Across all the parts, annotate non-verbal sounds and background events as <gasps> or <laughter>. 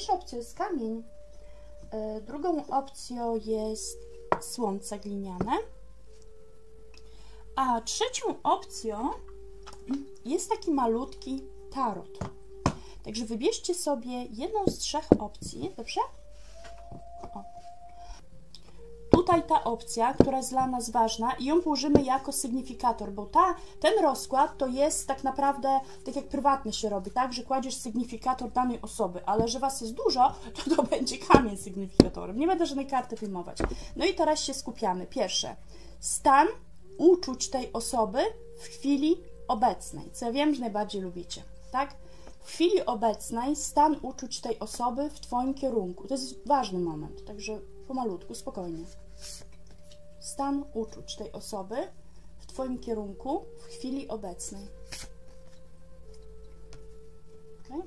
Pierwsza opcja jest kamień, y, drugą opcją jest słońce gliniane, a trzecią opcją jest taki malutki tarot. Także wybierzcie sobie jedną z trzech opcji, dobrze? O. Tutaj ta opcja, która jest dla nas ważna i ją położymy jako sygnifikator, bo ta, ten rozkład to jest tak naprawdę, tak jak prywatny się robi, tak, że kładziesz sygnifikator danej osoby, ale że Was jest dużo, <laughs> to to będzie kamień sygnifikatorem. Nie będę żadnej karty filmować. No i teraz się skupiamy. Pierwsze, stan uczuć tej osoby w chwili obecnej, co ja wiem, że najbardziej lubicie, tak? W chwili obecnej stan uczuć tej osoby w Twoim kierunku. To jest ważny moment, także pomalutku, spokojnie. Stan uczuć tej osoby w Twoim kierunku w chwili obecnej. Okay?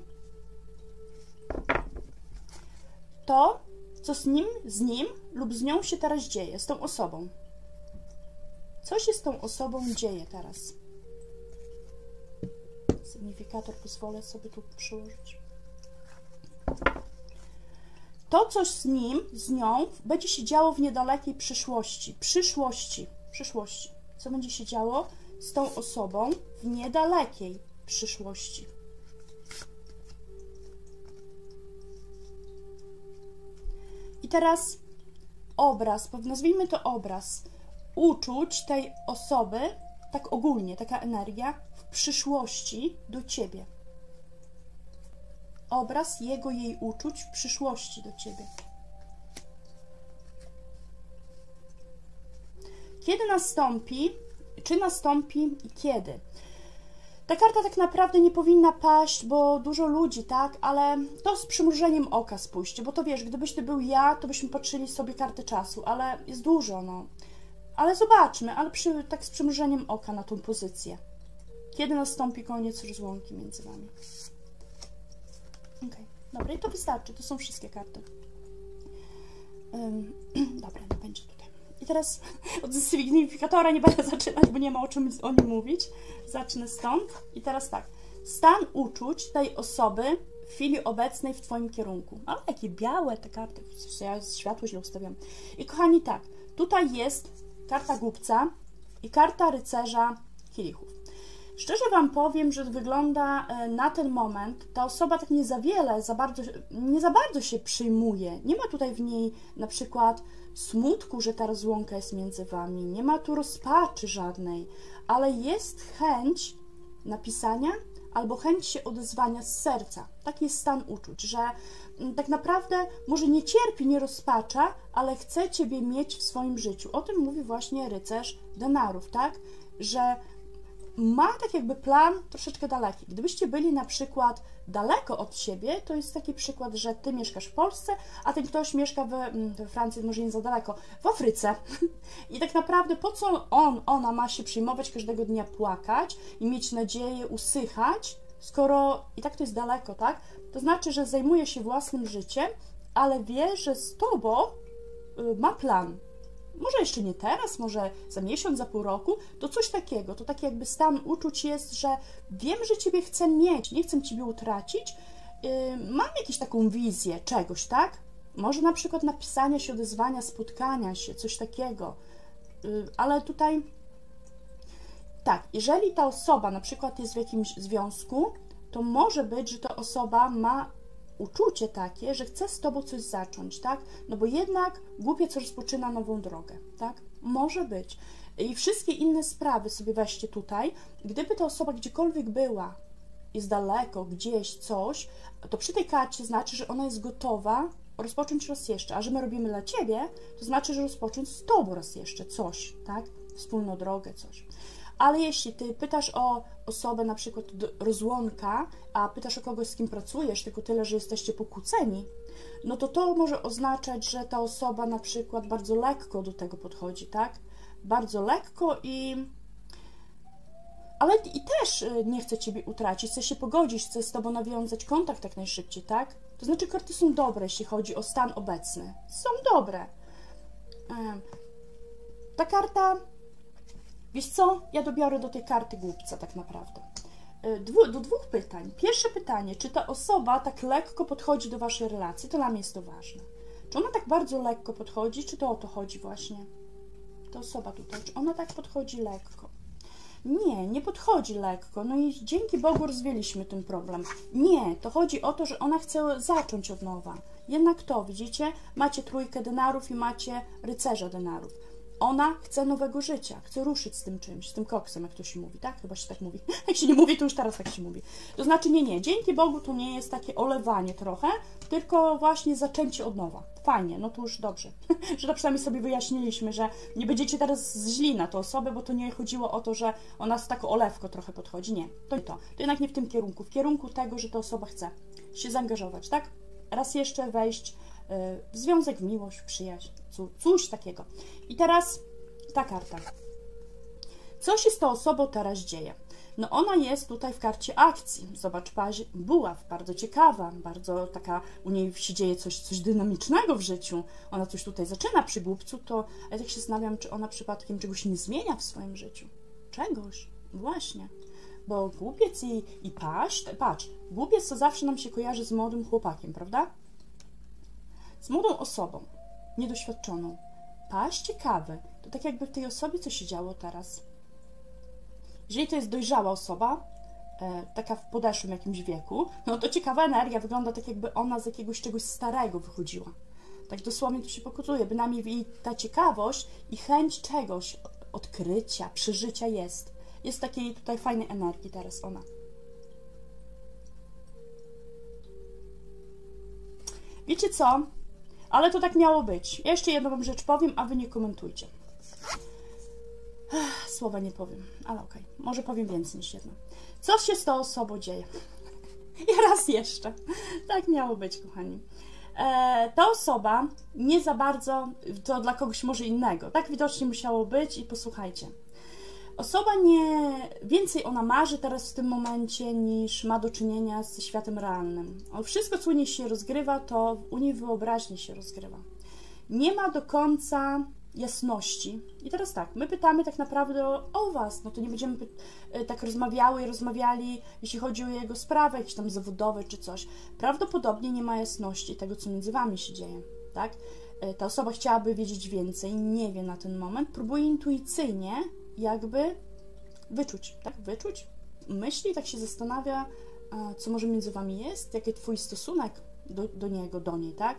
To, co z nim, z nim lub z nią się teraz dzieje, z tą osobą. Co się z tą osobą dzieje teraz? Sygnifikator pozwolę sobie tu przyłożyć. To coś z nim, z nią będzie się działo w niedalekiej przyszłości. Przyszłości. Przyszłości. Co będzie się działo z tą osobą w niedalekiej przyszłości. I teraz obraz, nazwijmy to obraz uczuć tej osoby, tak ogólnie, taka energia, w przyszłości do ciebie. Obraz jego, jej uczuć w przyszłości do ciebie. Kiedy nastąpi, czy nastąpi i kiedy? Ta karta tak naprawdę nie powinna paść, bo dużo ludzi, tak, ale to z przymrużeniem oka spójrzcie, bo to wiesz, gdybyś to był ja, to byśmy patrzyli sobie karty czasu, ale jest dużo, no. Ale zobaczmy, ale przy, tak z przymrużeniem oka na tą pozycję. Kiedy nastąpi koniec rozłąki między Wami? Ok, dobra, i to wystarczy. To są wszystkie karty. Um, <clears throat> dobra, nie będzie tutaj. I teraz <laughs> od sygnifikatora nie będę <laughs> zaczynać, bo nie ma o czym o nim mówić. Zacznę stąd. I teraz tak. Stan uczuć tej osoby w chwili obecnej w Twoim kierunku. Ale jakie białe te karty. Ja światło źle ustawiam. I kochani, tak. Tutaj jest karta głupca i karta rycerza kielichów. Szczerze Wam powiem, że wygląda e, na ten moment, ta osoba tak nie za wiele, za bardzo, nie za bardzo się przyjmuje. Nie ma tutaj w niej na przykład smutku, że ta rozłąka jest między Wami, nie ma tu rozpaczy żadnej, ale jest chęć napisania albo chęć się odezwania z serca. Taki jest stan uczuć, że mm, tak naprawdę może nie cierpi, nie rozpacza, ale chce Ciebie mieć w swoim życiu. O tym mówi właśnie rycerz denarów, tak? Że ma tak jakby plan troszeczkę daleki. Gdybyście byli na przykład daleko od siebie, to jest taki przykład, że ty mieszkasz w Polsce, a ten ktoś mieszka we, mm, we Francji, może nie za daleko, w Afryce. <laughs> I tak naprawdę po co on, ona ma się przyjmować każdego dnia, płakać i mieć nadzieję, usychać, skoro i tak to jest daleko, tak? To znaczy, że zajmuje się własnym życiem, ale wie, że z tobą y, ma plan, może jeszcze nie teraz, może za miesiąc, za pół roku, to coś takiego, to taki jakby stan uczuć jest, że wiem, że Ciebie chcę mieć, nie chcę Ciebie utracić, yy, mam jakąś taką wizję czegoś, tak? Może na przykład napisania się, odezwania, spotkania się, coś takiego, yy, ale tutaj tak, jeżeli ta osoba na przykład jest w jakimś związku, to może być, że ta osoba ma uczucie takie, że chce z Tobą coś zacząć, tak? No bo jednak głupiec rozpoczyna nową drogę, tak? Może być. I wszystkie inne sprawy sobie weźcie tutaj. Gdyby ta osoba gdziekolwiek była, jest daleko, gdzieś, coś, to przy tej karcie znaczy, że ona jest gotowa rozpocząć raz jeszcze. A że my robimy dla Ciebie, to znaczy, że rozpocząć z Tobą raz jeszcze coś, tak? Wspólną drogę, coś. Ale jeśli ty pytasz o osobę na przykład rozłąka, a pytasz o kogoś, z kim pracujesz, tylko tyle, że jesteście pokłóceni, no to to może oznaczać, że ta osoba na przykład bardzo lekko do tego podchodzi, tak? Bardzo lekko i ale i też y, nie chce Ciebie utracić, chce się pogodzić, chce z Tobą nawiązać kontakt jak najszybciej, tak? To znaczy karty są dobre, jeśli chodzi o stan obecny. Są dobre. Ta karta Wiesz co? Ja dobiorę do tej karty głupca tak naprawdę. y, dwu, do dwóch pytań. Pierwsze pytanie, czy ta osoba tak lekko podchodzi do waszej relacji? To dla mnie jest to ważne. Czy ona tak bardzo lekko podchodzi, czy to o to chodzi właśnie? Ta osoba tutaj, czy ona tak podchodzi lekko? Nie, nie podchodzi lekko. No i dzięki Bogu rozwieliśmy ten problem. Nie, to chodzi o to, że ona chce zacząć od nowa. Jednak to, widzicie, macie trójkę denarów i macie rycerza denarów. Ona chce nowego życia, chce ruszyć z tym czymś, z tym koksem, jak to się mówi, tak? Chyba się tak mówi. <laughs> Jak się nie mówi, to już teraz tak się mówi. To znaczy, nie, nie, dzięki Bogu to nie jest takie olewanie trochę, tylko właśnie zaczęcie od nowa. Fajnie, no to już dobrze, <laughs> że to przynajmniej sobie wyjaśniliśmy, że nie będziecie teraz źli na tę osobę, bo to nie chodziło o to, że ona z taką olewko trochę podchodzi. Nie, to nie to. To jednak nie w tym kierunku, w kierunku tego, że ta osoba chce się zaangażować, tak? Raz jeszcze wejść w związek, w miłość, w przyjaźń, coś takiego. I teraz ta karta. Co się z tą osobą teraz dzieje? No ona jest tutaj w karcie akcji. Zobacz, paź, buław, bardzo ciekawa, bardzo taka, u niej się dzieje coś, coś dynamicznego w życiu. Ona coś tutaj zaczyna przy głupcu, to ja tak się zastanawiam, czy ona przypadkiem czegoś nie zmienia w swoim życiu. Czegoś, właśnie. Bo głupiec i, i paść, patrz, głupiec to zawsze nam się kojarzy z młodym chłopakiem, prawda? z młodą osobą, niedoświadczoną. Paść ciekawy, to tak jakby w tej osobie co się działo teraz. Jeżeli to jest dojrzała osoba, e, taka w podeszłym jakimś wieku, no to ciekawa energia wygląda tak, jakby ona z jakiegoś czegoś starego wychodziła. Tak dosłownie to się pokazuje, bynajmniej ta ciekawość i chęć czegoś, odkrycia, przeżycia jest. Jest takiej tutaj fajnej energii teraz ona. Wiecie co? Ale to tak miało być. Jeszcze jedną rzecz powiem, a wy nie komentujcie. Ech, słowa nie powiem, ale okej. Okay. Może powiem więcej niż jedno. Co się z tą osobą dzieje? <laughs> I raz jeszcze. Tak miało być, kochani. E, ta osoba nie za bardzo, to dla kogoś może innego. Tak widocznie musiało być i posłuchajcie. Osoba nie, więcej ona marzy teraz w tym momencie niż ma do czynienia ze światem realnym. Wszystko, co u niej się rozgrywa, to u niej wyobraźnie się rozgrywa. Nie ma do końca jasności. I teraz tak, my pytamy tak naprawdę o, o Was, no to nie będziemy e, tak rozmawiały i rozmawiali, jeśli chodzi o jego sprawę, jakieś tam zawodowe czy coś. Prawdopodobnie nie ma jasności tego, co między Wami się dzieje, tak? E, ta osoba chciałaby wiedzieć więcej, nie wie na ten moment, próbuje intuicyjnie jakby wyczuć, tak? Wyczuć myśli, tak się zastanawia, co może między wami jest, jaki twój stosunek do, do niego, do niej, tak?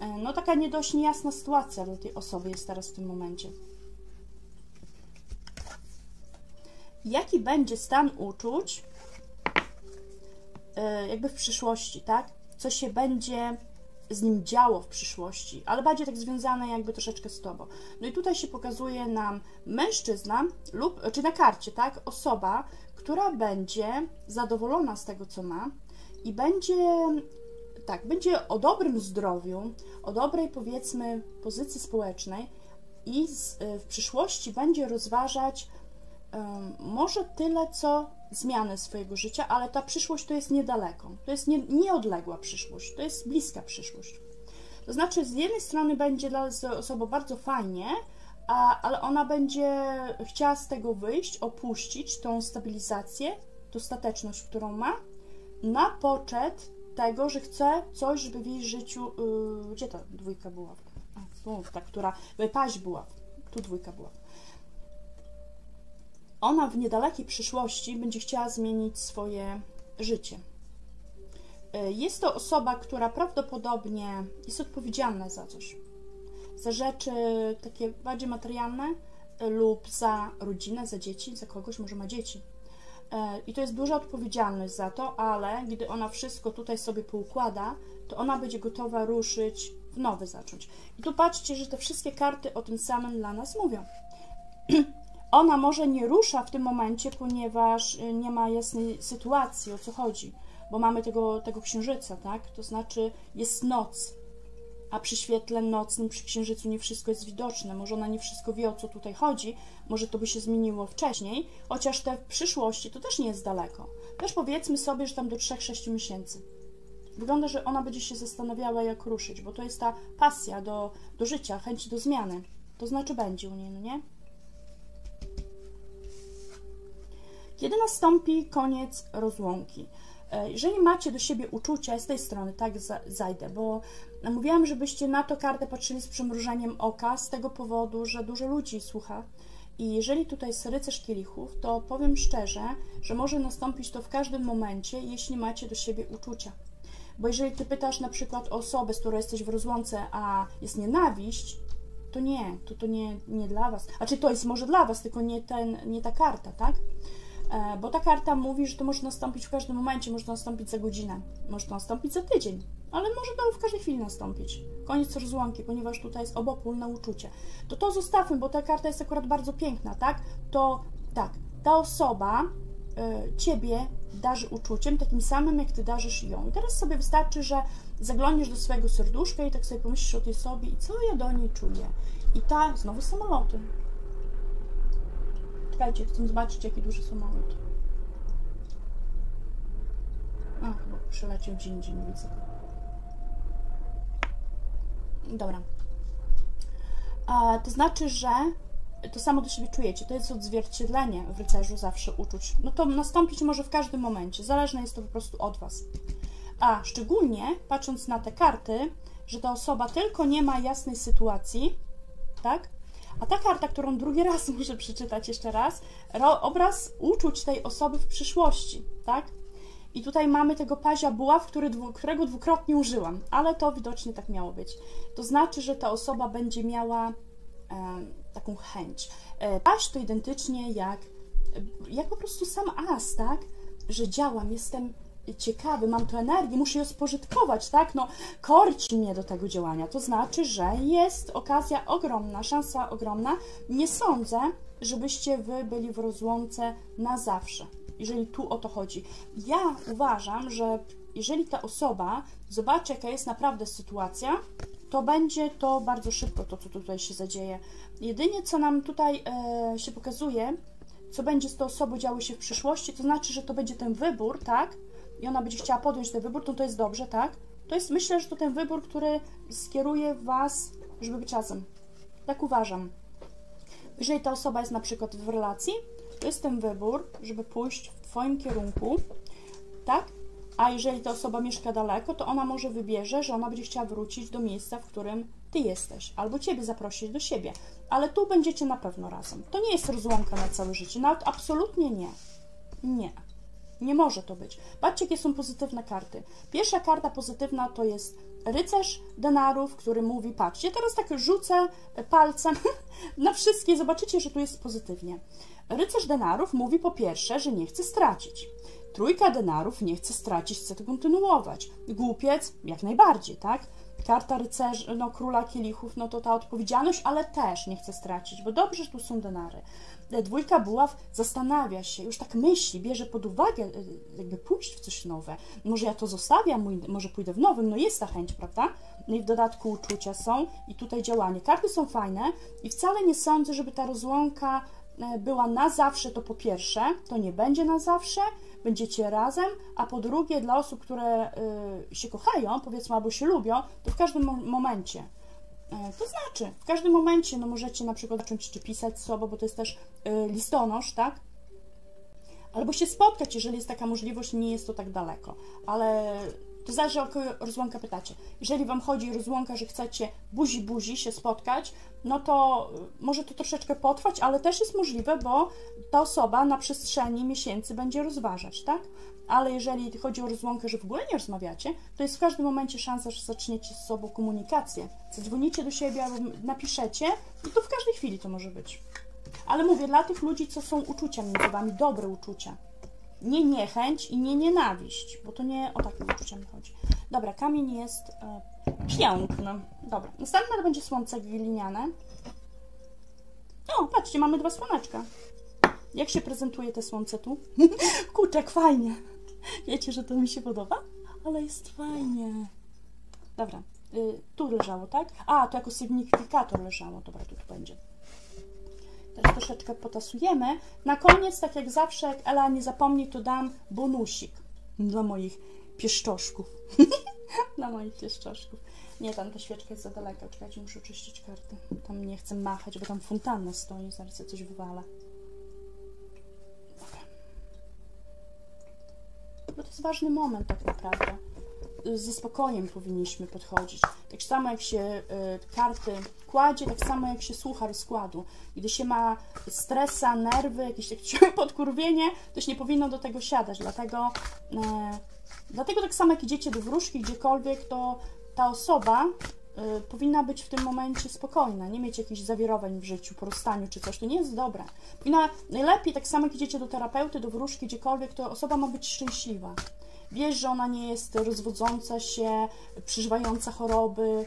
E, no taka nie dość niejasna sytuacja dla tej osoby jest teraz w tym momencie. Jaki będzie stan uczuć e, jakby w przyszłości, tak? Co się będzie z nim działo w przyszłości, ale bardziej tak związane jakby troszeczkę z tobą. No i tutaj się pokazuje nam mężczyzna lub, czy na karcie, tak, osoba, która będzie zadowolona z tego, co ma i będzie, tak, będzie o dobrym zdrowiu, o dobrej, powiedzmy, pozycji społecznej i z, w przyszłości będzie rozważać może tyle, co zmiany swojego życia, ale ta przyszłość to jest niedaleko. To jest nie, nieodległa przyszłość, to jest bliska przyszłość. To znaczy, z jednej strony będzie dla osoby bardzo fajnie, a, ale ona będzie chciała z tego wyjść, opuścić tą stabilizację, dostateczność, którą ma, na poczet tego, że chce coś, żeby w jej życiu. Yy, gdzie ta dwójka była? A, tu, ta, która. Paść była. Tu dwójka była ona w niedalekiej przyszłości będzie chciała zmienić swoje życie. E, jest to osoba, która prawdopodobnie jest odpowiedzialna za coś, za rzeczy takie bardziej materialne e, lub za rodzinę, za dzieci, za kogoś, może ma dzieci. E, I to jest duża odpowiedzialność za to, ale gdy ona wszystko tutaj sobie poukłada, to ona będzie gotowa ruszyć, w nowy zacząć. I tu patrzcie, że te wszystkie karty o tym samym dla nas mówią. <clears throat> Ona może nie rusza w tym momencie, ponieważ y, nie ma jasnej sytuacji, o co chodzi, bo mamy tego, tego księżyca, tak? To znaczy jest noc, a przy świetle nocnym, przy księżycu nie wszystko jest widoczne. Może ona nie wszystko wie, o co tutaj chodzi, może to by się zmieniło wcześniej, chociaż te w przyszłości to też nie jest daleko. Też powiedzmy sobie, że tam do 3-6 miesięcy. Wygląda, że ona będzie się zastanawiała, jak ruszyć, bo to jest ta pasja do, do życia, chęć do zmiany. To znaczy będzie u niej, no nie? Kiedy nastąpi koniec rozłąki? E, jeżeli macie do siebie uczucia, z tej strony tak zajdę, bo mówiłam, żebyście na to kartę patrzyli z przymrużeniem oka, z tego powodu, że dużo ludzi słucha. I jeżeli tutaj jest rycerz kielichów, to powiem szczerze, że może nastąpić to w każdym momencie, jeśli macie do siebie uczucia. Bo jeżeli ty pytasz na przykład o osobę, z którą jesteś w rozłące, a jest nienawiść, to nie, to, to nie, nie dla was. A czy to jest może dla was, tylko nie, ten, nie ta karta, tak? E, bo ta karta mówi, że to może nastąpić w każdym momencie, może nastąpić za godzinę, może nastąpić za tydzień, ale może to w każdej chwili nastąpić. Koniec rozłąki, ponieważ tutaj jest obopólne uczucie. To to zostawmy, bo ta karta jest akurat bardzo piękna, tak? To tak, ta osoba y, ciebie darzy uczuciem takim samym, jak ty darzysz ją. I teraz sobie wystarczy, że zaglądniesz do swojego serduszka i tak sobie pomyślisz o tej sobie i co ja do niej czuję. I ta, znowu samoloty. Czekajcie, chcę zobaczyć, jaki duży samolot. A, chyba przeleciał gdzie indziej, nie widzę. Dobra. A, to znaczy, że to samo do siebie czujecie. To jest odzwierciedlenie w rycerzu zawsze uczuć. No to nastąpić może w każdym momencie. Zależne jest to po prostu od Was. A szczególnie patrząc na te karty, że ta osoba tylko nie ma jasnej sytuacji, tak? A ta karta, którą drugi raz <laughs> muszę przeczytać jeszcze raz, obraz uczuć tej osoby w przyszłości, tak? I tutaj mamy tego pazia buław, który, którego dwukrotnie użyłam, ale to widocznie tak miało być. To znaczy, że ta osoba będzie miała e, taką chęć. E, paź to identycznie jak, jak po prostu sam as, tak? Że działam, jestem ciekawy, mam tu energię, muszę ją spożytkować, tak? No, korci mnie do tego działania. To znaczy, że jest okazja ogromna, szansa ogromna. Nie sądzę, żebyście wy byli w rozłące na zawsze, jeżeli tu o to chodzi. Ja uważam, że jeżeli ta osoba zobaczy, jaka jest naprawdę sytuacja, to będzie to bardzo szybko, to co tutaj się zadzieje. Jedynie co nam tutaj e, się pokazuje, co będzie z tą osobą działo się w przyszłości, to znaczy, że to będzie ten wybór, tak? I ona będzie chciała podjąć ten wybór, to to jest dobrze, tak? To jest, myślę, że to ten wybór, który skieruje Was, żeby być razem. Tak uważam. Jeżeli ta osoba jest na przykład w relacji, to jest ten wybór, żeby pójść w Twoim kierunku, tak? A jeżeli ta osoba mieszka daleko, to ona może wybierze, że ona będzie chciała wrócić do miejsca, w którym Ty jesteś, albo Ciebie zaprosić do siebie. Ale tu będziecie na pewno razem. To nie jest rozłąka na całe życie, nawet absolutnie nie. Nie. Nie może to być. Patrzcie, jakie są pozytywne karty. Pierwsza karta pozytywna to jest rycerz denarów, który mówi, patrzcie, teraz tak rzucę palcem <laughs> na wszystkie, zobaczycie, że tu jest pozytywnie. Rycerz denarów mówi po pierwsze, że nie chce stracić. Trójka denarów nie chce stracić, chce to kontynuować. Głupiec jak najbardziej, tak? Karta rycerza, no króla kielichów, no to ta odpowiedzialność, ale też nie chce stracić, bo dobrze, że tu są denary. E, dwójka buław zastanawia się, już tak myśli, bierze pod uwagę, e, jakby pójść w coś nowe. Może ja to zostawiam, może pójdę w nowym, no jest ta chęć, prawda? No i w dodatku uczucia są i tutaj działanie. Karty są fajne i wcale nie sądzę, żeby ta rozłąka e, była na zawsze, to po pierwsze, to nie będzie na zawsze, będziecie razem, a po drugie dla osób, które się kochają, powiedzmy, albo się lubią, to w każdym momencie E, to znaczy, w każdym momencie no, możecie na przykład zacząć czy pisać słowo, bo to jest też y, listonosz, tak? Albo się spotkać, jeżeli jest taka możliwość, nie jest to tak daleko. Ale to zależy, o rozłąkę pytacie. Jeżeli Wam chodzi o rozłąkę, że chcecie buzi-buzi się spotkać, no to y, może to troszeczkę potrwać, ale też jest możliwe, bo ta osoba na przestrzeni miesięcy będzie rozważać, tak? ale jeżeli chodzi o rozłąkę, że w ogóle nie rozmawiacie, to jest w każdym momencie szansa, że zaczniecie z sobą komunikację. Zadzwonicie do siebie albo napiszecie i to w każdej chwili to może być. Ale mówię, dla tych ludzi, co są uczucia między wami, dobre uczucia. Nie niechęć i nie nienawiść, bo to nie o takie uczucia mi chodzi. Dobra, kamień jest e, piękny. Dobra, następne to będzie słońce gliniane. O, patrzcie, mamy dwa słoneczka. Jak się prezentuje te słońce tu? <laughs> Kurczak, fajnie. Wiecie, że to mi się podoba? Ale jest fajnie. Dobra, y, tu leżało, tak? A, to jako sygnifikator leżało. Dobra, tu, tu będzie też troszeczkę potasujemy. Na koniec, tak jak zawsze, jak Ela nie zapomni, to dam bonusik dla moich pieszczoszków. <laughs> dla moich pieszczoszków. Nie, tam ta świeczka jest za daleka. Czekajcie, muszę oczyścić karty. Tam nie chcę machać, bo tam fontanna stoi. Zaraz coś wywala. Bo to jest ważny moment tak naprawdę. Ze spokojem powinniśmy podchodzić. Tak samo jak się y, karty kładzie, tak samo jak się słucha rozkładu. Gdy się ma stresa, nerwy, jakieś takie <laughs> podkurwienie, to się nie powinno do tego siadać. Dlatego, y, dlatego tak samo jak idziecie do wróżki gdziekolwiek, to ta osoba powinna być w tym momencie spokojna, nie mieć jakichś zawirowań w życiu, po rozstaniu czy coś, to nie jest dobre. Powinna, najlepiej, tak samo jak idziecie do terapeuty, do wróżki, gdziekolwiek, to osoba ma być szczęśliwa. Wiesz, że ona nie jest rozwodząca się, przeżywająca choroby,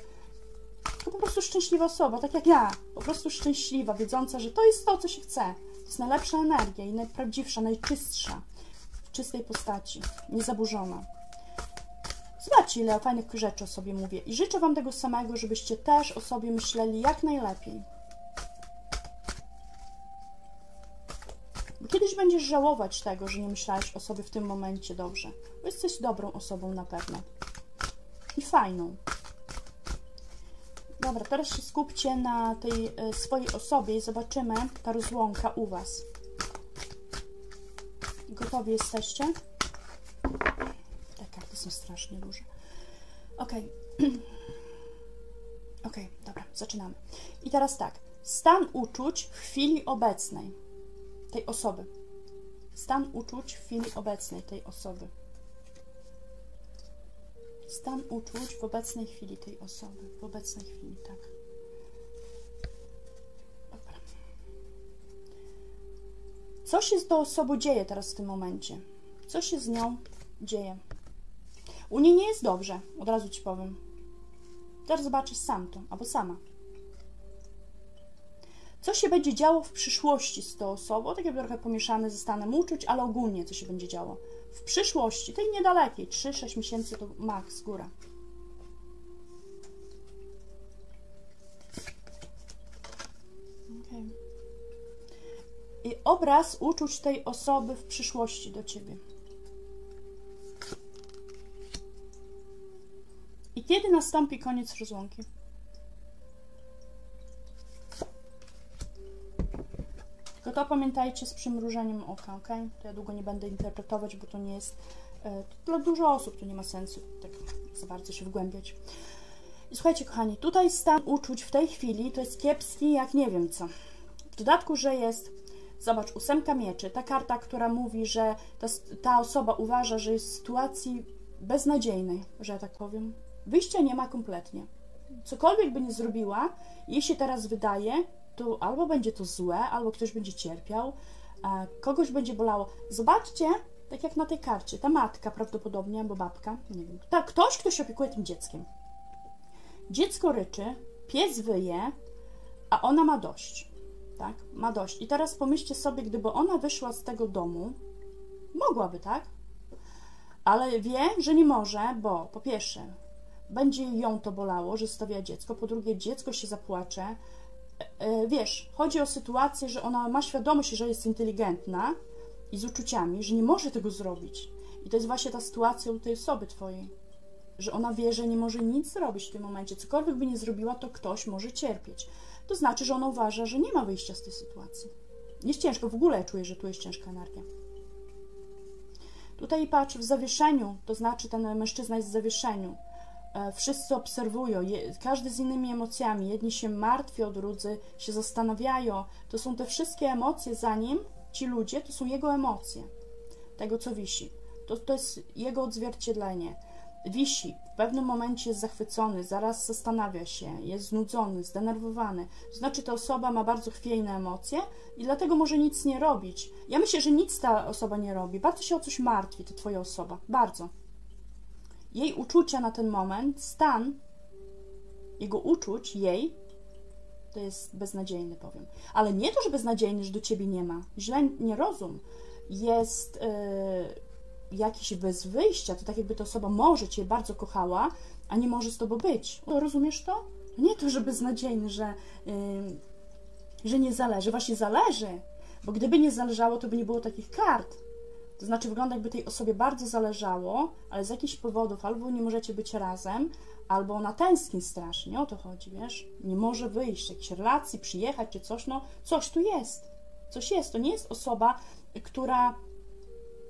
to po prostu szczęśliwa osoba, tak jak ja, po prostu szczęśliwa, wiedząca, że to jest to, co się chce. To jest najlepsza energia i najprawdziwsza, najczystsza, w czystej postaci, niezaburzona. Zobaczcie, ile fajnych rzeczy o sobie mówię. I życzę Wam tego samego, żebyście też o sobie myśleli jak najlepiej. Kiedyś będziesz żałować tego, że nie myślałeś o sobie w tym momencie dobrze. Bo jesteś dobrą osobą na pewno. I fajną. Dobra, teraz się skupcie na tej e, swojej osobie i zobaczymy ta rozłąka u Was. Gotowi jesteście? Są strasznie duże. Ok. <clears throat> ok, dobra, zaczynamy. I teraz tak. Stan uczuć w chwili obecnej tej osoby. Stan uczuć w chwili obecnej tej osoby. Stan uczuć w obecnej chwili tej osoby. W obecnej chwili, tak. Co się z tą osobą dzieje teraz w tym momencie? Co się z nią dzieje? U niej nie jest dobrze, od razu Ci powiem. Teraz zobaczysz sam to, albo sama. Co się będzie działo w przyszłości z tą osobą? Takie trochę pomieszane ze stanem uczuć, ale ogólnie co się będzie działo. W przyszłości, tej niedalekiej, 3-6 miesięcy to maks, góra. Okay. I obraz uczuć tej osoby w przyszłości do Ciebie. Kiedy nastąpi koniec rozłąki? Tylko to pamiętajcie z przymrużeniem oka, ok? To ja długo nie będę interpretować, bo to nie jest. E, dla dużo osób to nie ma sensu tak za bardzo się wgłębiać. I słuchajcie, kochani, tutaj stan uczuć w tej chwili to jest kiepski, jak nie wiem co. W dodatku, że jest, zobacz, ósemka mieczy, ta karta, która mówi, że ta, ta osoba uważa, że jest w sytuacji beznadziejnej, że ja tak powiem, Wyjścia nie ma kompletnie. Cokolwiek by nie zrobiła, jej się teraz wydaje, to albo będzie to złe, albo ktoś będzie cierpiał, kogoś będzie bolało. Zobaczcie, tak jak na tej karcie, ta matka prawdopodobnie, albo babka, nie wiem, tak, ktoś, kto się opiekuje tym dzieckiem. Dziecko ryczy, pies wyje, a ona ma dość. Tak? Ma dość. I teraz pomyślcie sobie, gdyby ona wyszła z tego domu, mogłaby, tak? Ale wie, że nie może, bo po pierwsze, będzie ją to bolało, że stawia dziecko, po drugie dziecko się zapłacze. E, e, wiesz, chodzi o sytuację, że ona ma świadomość, że jest inteligentna i z uczuciami, że nie może tego zrobić. I to jest właśnie ta sytuacja u tej osoby twojej, że ona wie, że nie może nic zrobić w tym momencie. Cokolwiek by nie zrobiła, to ktoś może cierpieć. To znaczy, że ona uważa, że nie ma wyjścia z tej sytuacji. Jest ciężko, w ogóle czuję, że tu jest ciężka energia. Tutaj patrz w zawieszeniu, to znaczy ten mężczyzna jest w zawieszeniu wszyscy obserwują, każdy z innymi emocjami. Jedni się martwią, drudzy się zastanawiają. To są te wszystkie emocje za nim, ci ludzie, to są jego emocje, tego co wisi. To, to jest jego odzwierciedlenie. Wisi, w pewnym momencie jest zachwycony, zaraz zastanawia się, jest znudzony, zdenerwowany. To znaczy, ta osoba ma bardzo chwiejne emocje i dlatego może nic nie robić. Ja myślę, że nic ta osoba nie robi. Bardzo się o coś martwi, to twoja osoba. Bardzo jej uczucia na ten moment, stan jego uczuć, jej, to jest beznadziejny, powiem. Ale nie to, że beznadziejny, że do ciebie nie ma. Źle nie rozum. Jest yy, jakiś bez wyjścia. To tak jakby ta osoba może cię bardzo kochała, a nie może z tobą być. Rozumiesz to? Nie to, że beznadziejny, że, yy, że nie zależy. Właśnie zależy. Bo gdyby nie zależało, to by nie było takich kart. To znaczy wygląda jakby tej osobie bardzo zależało, ale z jakichś powodów albo nie możecie być razem, albo ona tęskni strasznie, o to chodzi, wiesz? Nie może wyjść, jakiejś relacji, przyjechać czy coś, no coś tu jest. Coś jest. To nie jest osoba, która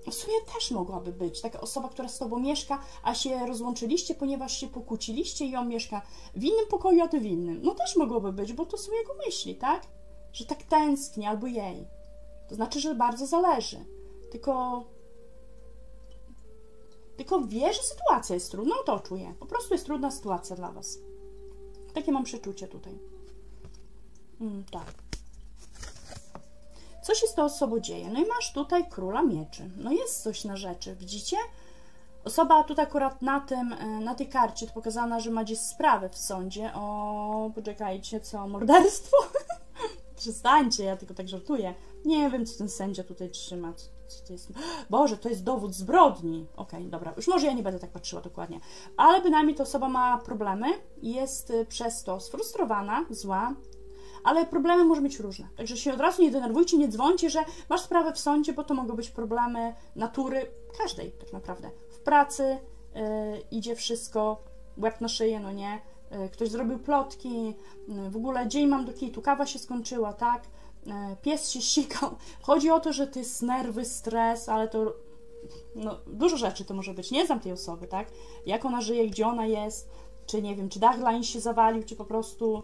w sumie też mogłaby być taka osoba, która z tobą mieszka, a się rozłączyliście, ponieważ się pokłóciliście i on mieszka w innym pokoju, a ty w innym. No też mogłoby być, bo to są jego myśli, tak? Że tak tęskni albo jej. To znaczy, że bardzo zależy. Tylko. Tylko wie, że sytuacja jest trudna, no to czuję. Po prostu jest trudna sytuacja dla was. Takie mam przeczucie tutaj. Mm, tak. Co się z tą osobą dzieje? No i masz tutaj króla mieczy. No jest coś na rzeczy, widzicie? Osoba tutaj akurat na tym, e, na tej karcie to pokazana, że ma gdzieś sprawę w sądzie. O, poczekajcie, co, morderstwo? <laughs> Przestańcie, ja tylko tak żartuję. Nie wiem, co ten sędzia tutaj trzyma. Co, to jest? Boże, to jest dowód zbrodni. Okej, okay, dobra. Już może ja nie będę tak patrzyła dokładnie. Ale bynajmniej ta osoba ma problemy jest e, przez to sfrustrowana, zła, ale problemy może być różne. Także się od razu nie denerwujcie, nie dzwońcie, że masz sprawę w sądzie, bo to mogą być problemy natury każdej tak naprawdę. W pracy yy, idzie wszystko, łeb na szyję, no nie, yy, ktoś zrobił plotki, yy, w ogóle dzień mam do kitu, kawa się skończyła, tak, pies się sikał. Chodzi o to, że to jest nerwy, stres, ale to no, dużo rzeczy to może być. Nie znam tej osoby, tak? Jak ona żyje, gdzie ona jest, czy nie wiem, czy dach dla niej się zawalił, czy po prostu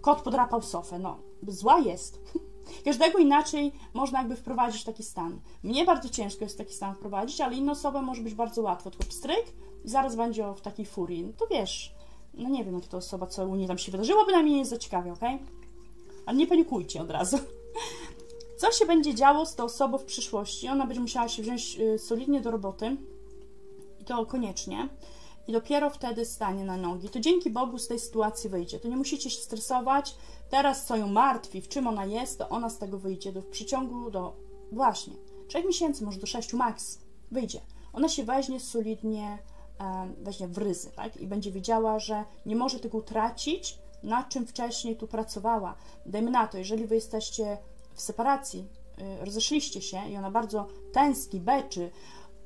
kot podrapał sofę. No, zła jest. <laughs> Każdego inaczej można jakby wprowadzić taki stan. Mnie bardzo ciężko jest taki stan wprowadzić, ale inną osobę może być bardzo łatwo. Tylko pstryk i zaraz będzie w takiej furii. No to wiesz, no nie wiem, jak to osoba, co u niej tam się wydarzyło, bynajmniej nie jest za ciekawie, ok? Ale nie panikujcie od razu. Co się będzie działo z tą osobą w przyszłości? Ona będzie musiała się wziąć y, solidnie do roboty i to koniecznie i dopiero wtedy stanie na nogi. To dzięki Bogu z tej sytuacji wyjdzie. To nie musicie się stresować. Teraz co ją martwi, w czym ona jest, to ona z tego wyjdzie do, w przeciągu do właśnie 3 miesięcy, może do 6 max wyjdzie. Ona się weźmie solidnie, weźmie w ryzy, tak? I będzie wiedziała, że nie może tego utracić, na czym wcześniej tu pracowała. Dajmy na to, jeżeli wy jesteście w separacji, y, rozeszliście się i ona bardzo tęskni, beczy,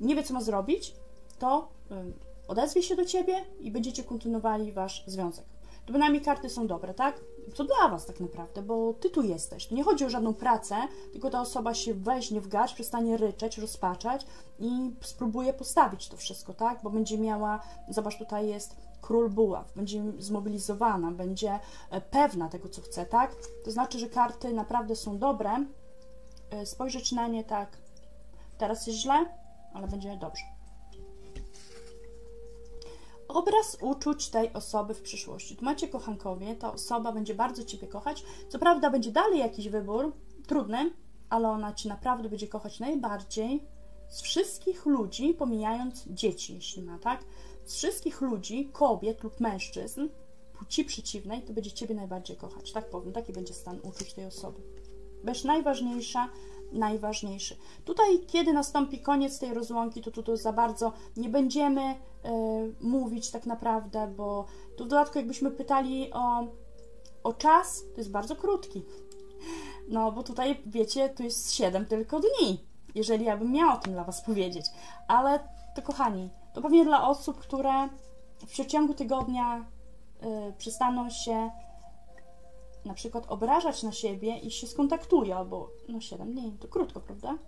nie wie, co ma zrobić, to y, odezwie się do ciebie i będziecie kontynuowali wasz związek. To bynajmniej karty są dobre, tak? To dla was tak naprawdę, bo ty tu jesteś. Nie chodzi o żadną pracę, tylko ta osoba się weźmie w garść, przestanie ryczeć, rozpaczać i spróbuje postawić to wszystko, tak? Bo będzie miała, zobacz, tutaj jest król buław, będzie zmobilizowana, będzie e, pewna tego, co chce, tak? To znaczy, że karty naprawdę są dobre. E, spojrzeć na nie tak, teraz jest źle, ale będzie dobrze obraz uczuć tej osoby w przyszłości. Tu macie kochankowie, ta osoba będzie bardzo Ciebie kochać. Co prawda będzie dalej jakiś wybór, trudny, ale ona Ci naprawdę będzie kochać najbardziej z wszystkich ludzi, pomijając dzieci, jeśli ma, tak? Z wszystkich ludzi, kobiet lub mężczyzn, płci przeciwnej, to będzie Ciebie najbardziej kochać, tak powiem. Taki będzie stan uczuć tej osoby. Będziesz najważniejsza, najważniejszy. Tutaj, kiedy nastąpi koniec tej rozłąki, to tu za bardzo nie będziemy y, mówić tak naprawdę, bo tu w dodatku jakbyśmy pytali o, o czas, to jest bardzo krótki. No, bo tutaj, wiecie, tu jest 7 tylko dni, jeżeli ja bym miała o tym dla Was powiedzieć. Ale to, kochani, to pewnie dla osób, które w przeciągu tygodnia y, przestaną się na przykład obrażać na siebie i się skontaktuje, albo no 7 dni, to krótko, prawda?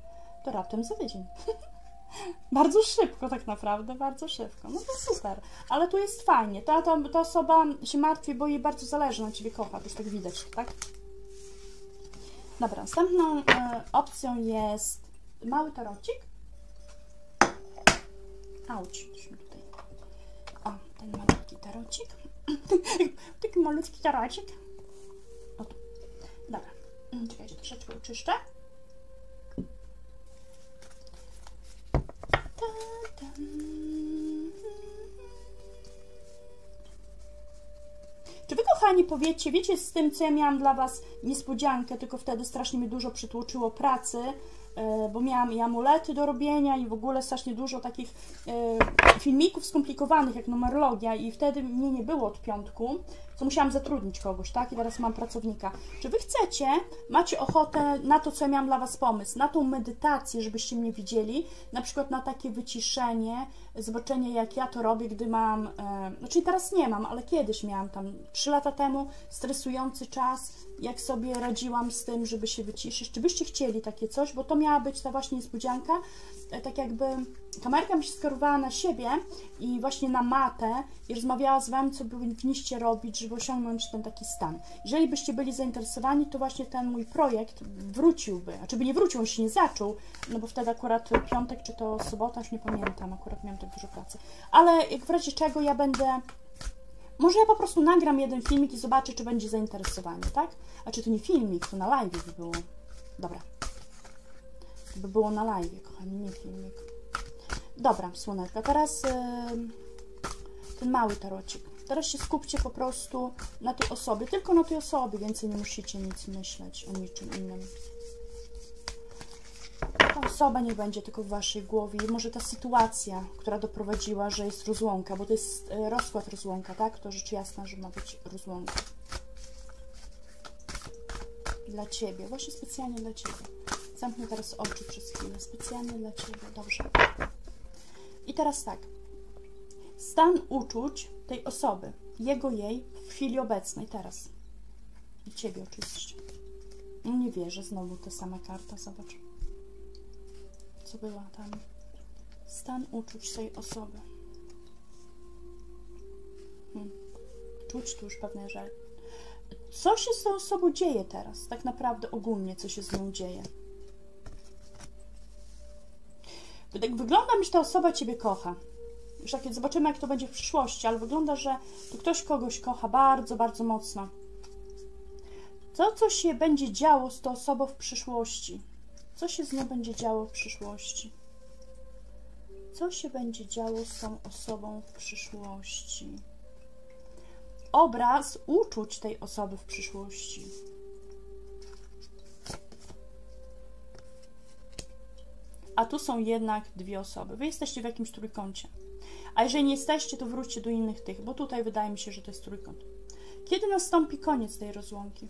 To raptem za tydzień. <laughs> bardzo szybko tak naprawdę, bardzo szybko. No to super, ale tu jest fajnie. Ta, ta, ta osoba się martwi, bo jej bardzo zależy na Ciebie kocha, to już tak widać, tak? Dobra, następną y, opcją jest mały tarocik. Auć, tutaj. O, ten malutki tarocik. <laughs> Taki malutki tarocik. Dobra, mm, troszeczkę uczyszczę. Czy wy, kochani, powiecie, wiecie z tym, co ja miałam dla was niespodziankę, tylko wtedy strasznie mi dużo przytłoczyło pracy, bo miałam i amulety do robienia i w ogóle strasznie dużo takich e, filmików skomplikowanych jak numerologia i wtedy mnie nie było od piątku, co musiałam zatrudnić kogoś, tak? I teraz mam pracownika. Czy Wy chcecie, macie ochotę na to, co ja miałam dla Was pomysł, na tą medytację, żebyście mnie widzieli, na przykład na takie wyciszenie, zobaczenie jak ja to robię, gdy mam, e, znaczy teraz nie mam, ale kiedyś miałam tam 3 lata temu stresujący czas, jak sobie radziłam z tym, żeby się wyciszyć. Czy byście chcieli takie coś, bo to miała być ta właśnie niespodzianka, e, tak jakby kamerka mi się skierowała na siebie i właśnie na matę i rozmawiała z wami, co powinniście robić, żeby osiągnąć ten taki stan. Jeżeli byście byli zainteresowani, to właśnie ten mój projekt wróciłby, a czy by nie wrócił, on się nie zaczął, no bo wtedy akurat piątek, czy to sobota, już nie pamiętam, akurat miałam tak dużo pracy. Ale w razie czego ja będę może ja po prostu nagram jeden filmik i zobaczę, czy będzie zainteresowanie, tak? A czy to nie filmik, to na live by było. Dobra. To by było na live, kochani, nie filmik. Dobra, słoneczka. Teraz yy, ten mały tarocik. Teraz się skupcie po prostu na tej osobie, tylko na tej osobie, więcej nie musicie nic myśleć o niczym innym. Ta osoba nie będzie tylko w waszej głowie. Może ta sytuacja, która doprowadziła, że jest rozłąka, bo to jest e, rozkład rozłąka, tak? To rzecz jasna, że ma być rozłąka. Dla ciebie, właśnie specjalnie dla ciebie. Zamknę teraz oczy przez chwilę. Specjalnie dla ciebie. Dobrze. I teraz tak. Stan uczuć tej osoby, jego, jej w chwili obecnej, teraz. I ciebie oczywiście. No nie wierzę, znowu ta sama karta, zobacz co była tam. Stan uczuć tej osoby. Hmm. Czuć tu już pewne rzeczy. Co się z tą osobą dzieje teraz? Tak naprawdę ogólnie, co się z nią dzieje. Tak wygląda mi, że ta osoba Ciebie kocha. Zobaczymy, jak to będzie w przyszłości, ale wygląda, że tu ktoś kogoś kocha bardzo, bardzo mocno. To, co się będzie działo z tą osobą w przyszłości, co się z nią będzie działo w przyszłości? Co się będzie działo z tą osobą w przyszłości? Obraz uczuć tej osoby w przyszłości. A tu są jednak dwie osoby. Wy jesteście w jakimś trójkącie. A jeżeli nie jesteście, to wróćcie do innych tych, bo tutaj wydaje mi się, że to jest trójkąt. Kiedy nastąpi koniec tej rozłąki?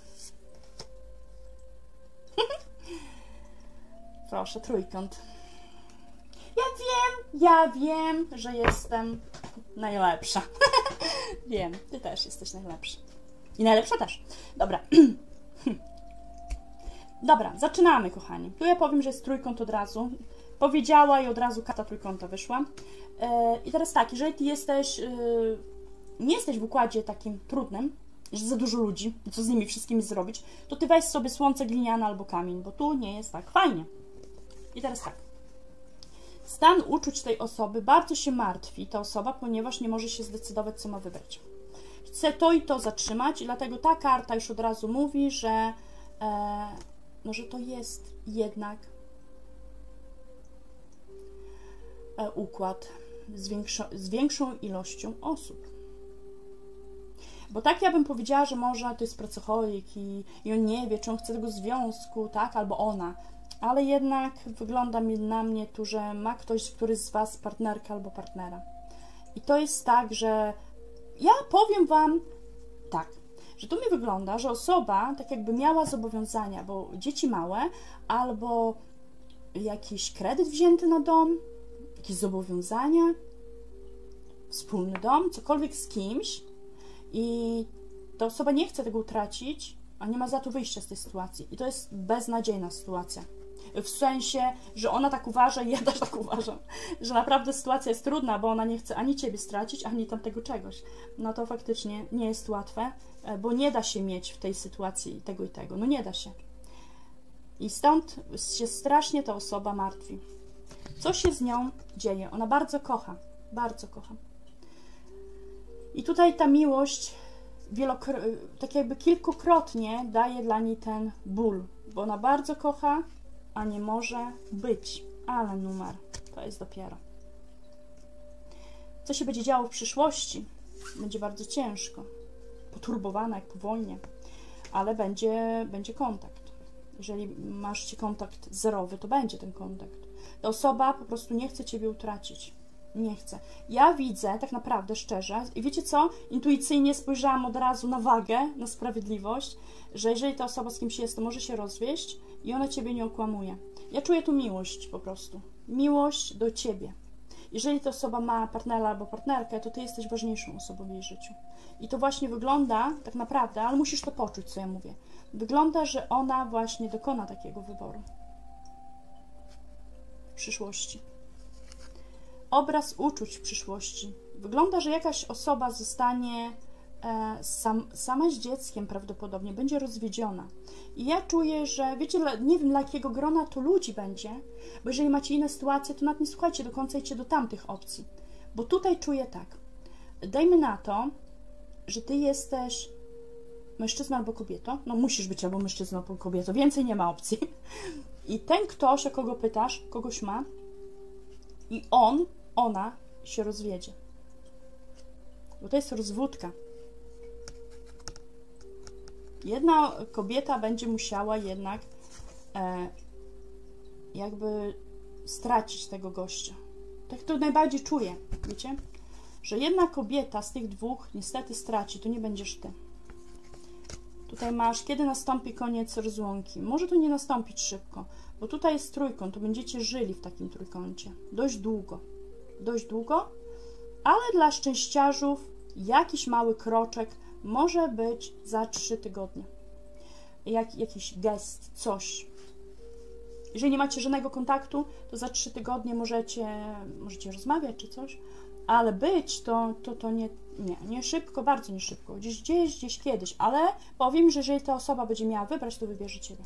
<laughs> Proszę, trójkąt. Ja wiem, ja wiem, że jestem najlepsza. <laughs> wiem, ty też jesteś najlepsza. I najlepsza też. Dobra. <clears throat> Dobra, zaczynamy, kochani. Tu ja powiem, że jest trójkąt od razu. Powiedziała i od razu karta trójkąta wyszła. Yy, I teraz tak, jeżeli ty jesteś, yy, nie jesteś w układzie takim trudnym, że za dużo ludzi, co z nimi wszystkimi zrobić, to ty weź sobie słońce gliniane albo kamień, bo tu nie jest tak fajnie. I teraz tak. Stan uczuć tej osoby bardzo się martwi, ta osoba, ponieważ nie może się zdecydować, co ma wybrać. Chce to i to zatrzymać, dlatego ta karta już od razu mówi, że, e, no, że to jest jednak układ z, większo, z większą ilością osób. Bo tak ja bym powiedziała, że może to jest pracocholik i, i on nie wie, czy on chce tego związku, tak, albo ona ale jednak wygląda mi na mnie tu, że ma ktoś, który z Was partnerka albo partnera. I to jest tak, że ja powiem Wam tak, że tu mi wygląda, że osoba tak jakby miała zobowiązania, bo dzieci małe, albo jakiś kredyt wzięty na dom, jakieś zobowiązania, wspólny dom, cokolwiek z kimś i ta osoba nie chce tego utracić, a nie ma za to wyjścia z tej sytuacji. I to jest beznadziejna sytuacja w sensie, że ona tak uważa i ja też tak uważam, że naprawdę sytuacja jest trudna, bo ona nie chce ani ciebie stracić, ani tamtego czegoś. No to faktycznie nie jest łatwe, e, bo nie da się mieć w tej sytuacji tego i tego. No nie da się. I stąd się strasznie ta osoba martwi. Co się z nią dzieje? Ona bardzo kocha, bardzo kocha. I tutaj ta miłość tak jakby kilkukrotnie daje dla niej ten ból, bo ona bardzo kocha, a nie może być. Ale numer, to jest dopiero. Co się będzie działo w przyszłości? Będzie bardzo ciężko, poturbowana jak po wojnie, ale będzie, będzie kontakt. Jeżeli masz kontakt zerowy, to będzie ten kontakt. Ta osoba po prostu nie chce ciebie utracić. Nie chce. Ja widzę, tak naprawdę szczerze, i wiecie co? Intuicyjnie spojrzałam od razu na wagę, na sprawiedliwość, że jeżeli ta osoba z kimś jest, to może się rozwieść, i ona ciebie nie okłamuje. Ja czuję tu miłość po prostu. Miłość do ciebie. Jeżeli ta osoba ma partnera albo partnerkę, to ty jesteś ważniejszą osobą w jej życiu. I to właśnie wygląda, tak naprawdę, ale musisz to poczuć, co ja mówię. Wygląda, że ona właśnie dokona takiego wyboru. Przyszłości. Obraz uczuć przyszłości. Wygląda, że jakaś osoba zostanie e, sam, sama z dzieckiem prawdopodobnie, będzie rozwiedziona. I ja czuję, że wiecie, nie wiem dla jakiego grona to ludzi będzie, bo jeżeli macie inne sytuacje, to nawet nie słuchajcie do końca, idźcie do tamtych opcji. Bo tutaj czuję tak. Dajmy na to, że ty jesteś mężczyzną albo kobietą. No musisz być albo mężczyzną albo kobietą, więcej nie ma opcji. I ten ktoś, o kogo pytasz, kogoś ma, i on, ona się rozwiedzie. Bo to jest rozwódka. Jedna kobieta będzie musiała jednak e, jakby stracić tego gościa. Tak to najbardziej czuję, wiecie? Że jedna kobieta z tych dwóch niestety straci, to nie będziesz ty. Tutaj masz, kiedy nastąpi koniec rozłąki. Może to nie nastąpić szybko, bo tutaj jest trójkąt, to będziecie żyli w takim trójkącie. Dość długo. Dość długo, ale dla szczęściarzów jakiś mały kroczek może być za trzy tygodnie. Jak, jakiś gest, coś. Jeżeli nie macie żadnego kontaktu, to za trzy tygodnie możecie, możecie rozmawiać czy coś, ale być to, to, to nie, nie, nie szybko, bardzo nie szybko. Gdzieś, gdzieś, gdzieś kiedyś, ale powiem, że jeżeli ta osoba będzie miała wybrać, to wybierze Ciebie.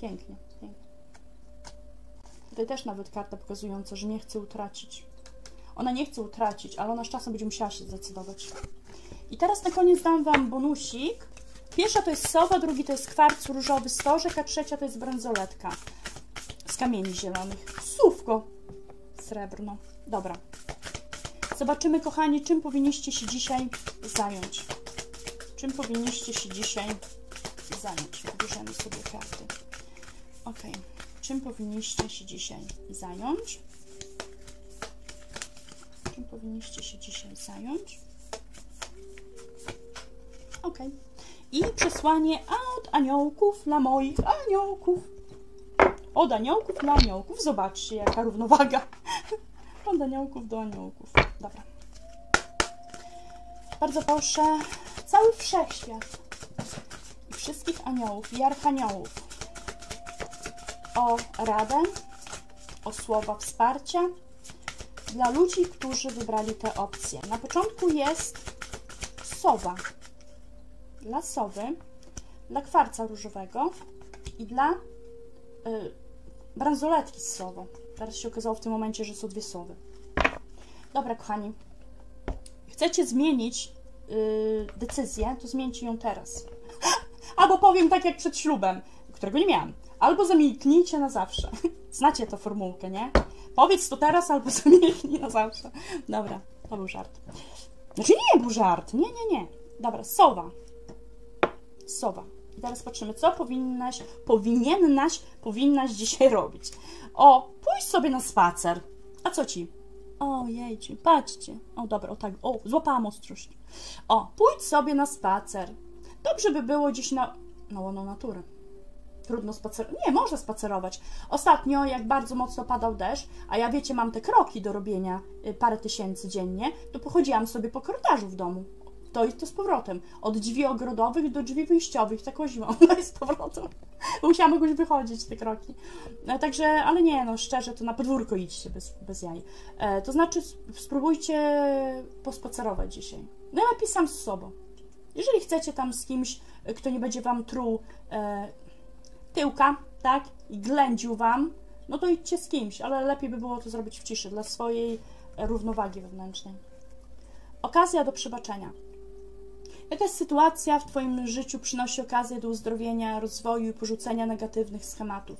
Pięknie, pięknie. Tutaj też nawet karta pokazująca, że nie chce utracić. Ona nie chce utracić, ale ona z czasem będzie musiała się zdecydować. I teraz na koniec dam Wam bonusik. Pierwsza to jest sowa, drugi to jest kwarc różowy stożek, a trzecia to jest bransoletka z kamieni zielonych. Słówko srebrno. Dobra. Zobaczymy, kochani, czym powinniście się dzisiaj zająć. Czym powinniście się dzisiaj zająć? Bierzemy sobie karty. Ok. Czym powinniście się dzisiaj zająć? Czym powinniście się dzisiaj zająć? Ok. I przesłanie od aniołków dla moich aniołków. Od aniołków dla aniołków. Zobaczcie, jaka równowaga. <laughs> Od aniołków do aniołków. Bardzo proszę cały wszechświat i wszystkich aniołów i archaniołów o radę, o słowa wsparcia dla ludzi, którzy wybrali te opcje. Na początku jest sowa. Dla sowy, dla kwarca różowego i dla y, bransoletki z sową. Teraz się okazało w tym momencie, że są dwie sowy. Dobra, kochani. Chcecie zmienić yy, decyzję, to zmieńcie ją teraz. <gasps> Albo powiem tak jak przed ślubem, którego nie miałam. Albo zamilknijcie na zawsze. <laughs> Znacie tę formułkę, nie? Powiedz to teraz, albo <laughs> zamilknij na zawsze. Dobra, to był żart. Znaczy nie był żart. Nie, nie, nie. Dobra, sowa. Sowa. I teraz patrzymy, co powinnaś, powinnaś, powinnaś dzisiaj robić. O, pójdź sobie na spacer. A co ci? O, jejcie, patrzcie. O, dobra, o tak, o, złapałam ostrość. O, pójdź sobie na spacer. Dobrze by było gdzieś na, na łono natury. Trudno spacerować. Nie, można spacerować. Ostatnio, jak bardzo mocno padał deszcz, a ja wiecie, mam te kroki do robienia y, parę tysięcy dziennie, to pochodziłam sobie po korytarzu w domu to i to z powrotem. Od drzwi ogrodowych do drzwi wyjściowych, tak łaziłam, <laughs> no i z powrotem. Musiałam jakoś wychodzić te kroki. E, także, ale nie, no szczerze, to na podwórko idźcie bez, bez jaj. E, to znaczy, spróbujcie pospacerować dzisiaj. Najlepiej sam z sobą. Jeżeli chcecie tam z kimś, e, kto nie będzie wam truł e, tyłka, tak, i ględził wam, no to idźcie z kimś, ale lepiej by było to zrobić w ciszy, dla swojej równowagi wewnętrznej. Okazja do przebaczenia. Jaka sytuacja w Twoim życiu przynosi okazję do uzdrowienia, rozwoju i porzucenia negatywnych schematów?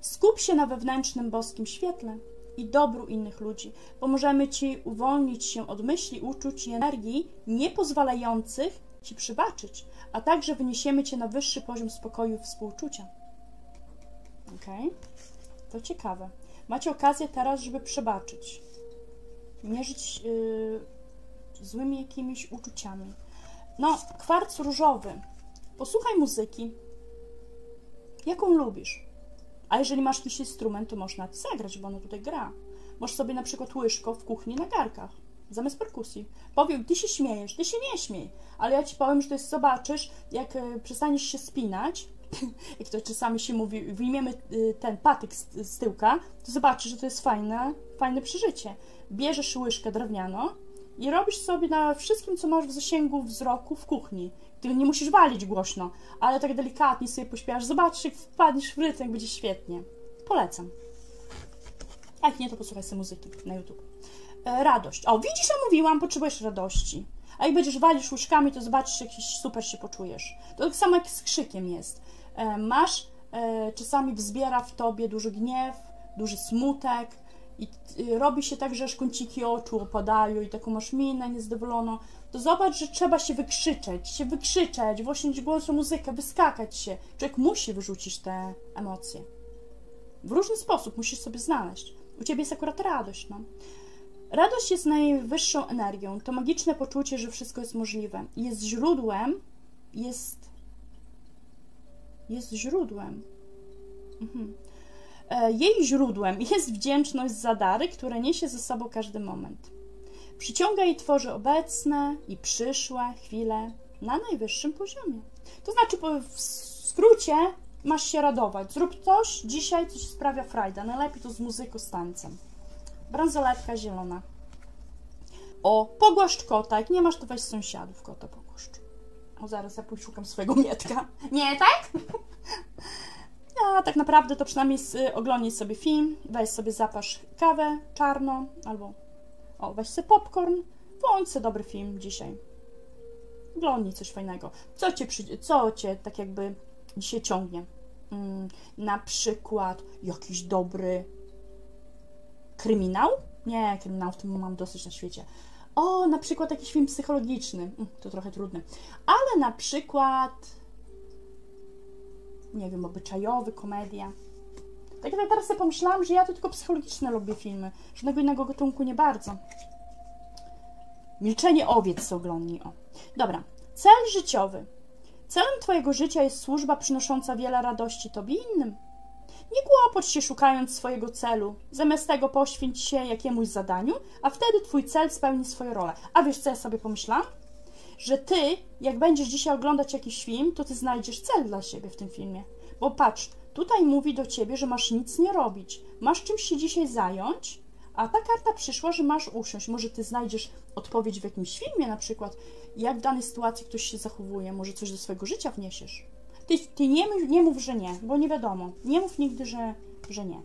Skup się na wewnętrznym boskim świetle i dobru innych ludzi. Pomożemy Ci uwolnić się od myśli, uczuć i energii niepozwalających Ci przybaczyć, a także wyniesiemy Cię na wyższy poziom spokoju i współczucia. Ok? To ciekawe. Macie okazję teraz, żeby przebaczyć. Nie żyć yy, złymi jakimiś uczuciami. No, kwarc różowy. Posłuchaj muzyki. Jaką lubisz? A jeżeli masz jakiś instrument, to można zagrać, bo ono tutaj gra. Możesz sobie na przykład łyżko w kuchni na garkach, zamiast perkusji. Powiem, ty się śmiejesz, ty się nie śmiej, ale ja ci powiem, że to jest, zobaczysz, jak y, przestaniesz się spinać, <laughs> jak to czasami się mówi, wyjmiemy y, ten patyk z, z tyłka, to zobaczysz, że to jest fajne, fajne przeżycie. Bierzesz łyżkę drewnianą i robisz sobie na wszystkim, co masz w zasięgu wzroku w kuchni. Ty nie musisz walić głośno, ale tak delikatnie sobie pośpiewasz. Zobaczysz, jak wpadniesz w rytm, będzie świetnie. Polecam. Jak nie, to posłuchaj sobie muzyki na YouTube. E, radość. O, widzisz, ja mówiłam, potrzebujesz radości. A jak będziesz walić łyżkami, to zobaczysz, jak super się poczujesz. To tak samo jak z krzykiem jest. E, masz, e, czasami wzbiera w tobie duży gniew, duży smutek i y, robi się tak, że aż kąciki oczu opadają i taką masz minę niezadowoloną, to zobacz, że trzeba się wykrzyczeć, się wykrzyczeć, właśnie głosem muzykę, wyskakać się. Człowiek musi wyrzucić te emocje. W różny sposób musisz sobie znaleźć. U ciebie jest akurat radość, no. Radość jest najwyższą energią. To magiczne poczucie, że wszystko jest możliwe. Jest źródłem, jest. Jest źródłem. Mhm. E, jej źródłem jest wdzięczność za dary, które niesie ze sobą każdy moment. Przyciąga i tworzy obecne i przyszłe chwile na najwyższym poziomie. To znaczy, w skrócie, masz się radować. Zrób coś dzisiaj, co ci sprawia frajdę. Najlepiej to z muzyką, z tańcem. Bransoletka zielona. O, pogłaszcz kota. Jak nie masz, to weź sąsiadów kota pogłaszcz. O, zaraz ja szukam swojego mietka. Nie, tak? <laughs> A tak naprawdę to przynajmniej oglądnij sobie film, weź sobie zapasz kawę czarną albo o, weź sobie popcorn, włącz sobie dobry film dzisiaj. Oglądnij coś fajnego. Co cię, przy... co cię tak jakby dzisiaj ciągnie? Mm, na przykład jakiś dobry kryminał? Nie, kryminał w tym mam dosyć na świecie. O, na przykład jakiś film psychologiczny. Mm, to trochę trudne. Ale na przykład nie wiem, obyczajowy, komedia. Tak jak teraz sobie pomyślałam, że ja to tylko psychologiczne lubię filmy. Żadnego innego gatunku nie bardzo. Milczenie owiec oglądni. O. Dobra. Cel życiowy. Celem Twojego życia jest służba przynosząca wiele radości Tobie innym. Nie kłopocz się szukając swojego celu. Zamiast tego poświęć się jakiemuś zadaniu, a wtedy Twój cel spełni swoją rolę. A wiesz, co ja sobie pomyślałam? Że Ty, jak będziesz dzisiaj oglądać jakiś film, to Ty znajdziesz cel dla siebie w tym filmie. Bo patrz, tutaj mówi do Ciebie, że masz nic nie robić. Masz czymś się dzisiaj zająć, a ta karta przyszła, że masz usiąść. Może Ty znajdziesz odpowiedź w jakimś filmie na przykład, jak w danej sytuacji ktoś się zachowuje, może coś do swojego życia wniesiesz. Ty, ty nie, nie mów, że nie, bo nie wiadomo. Nie mów nigdy, że, że nie.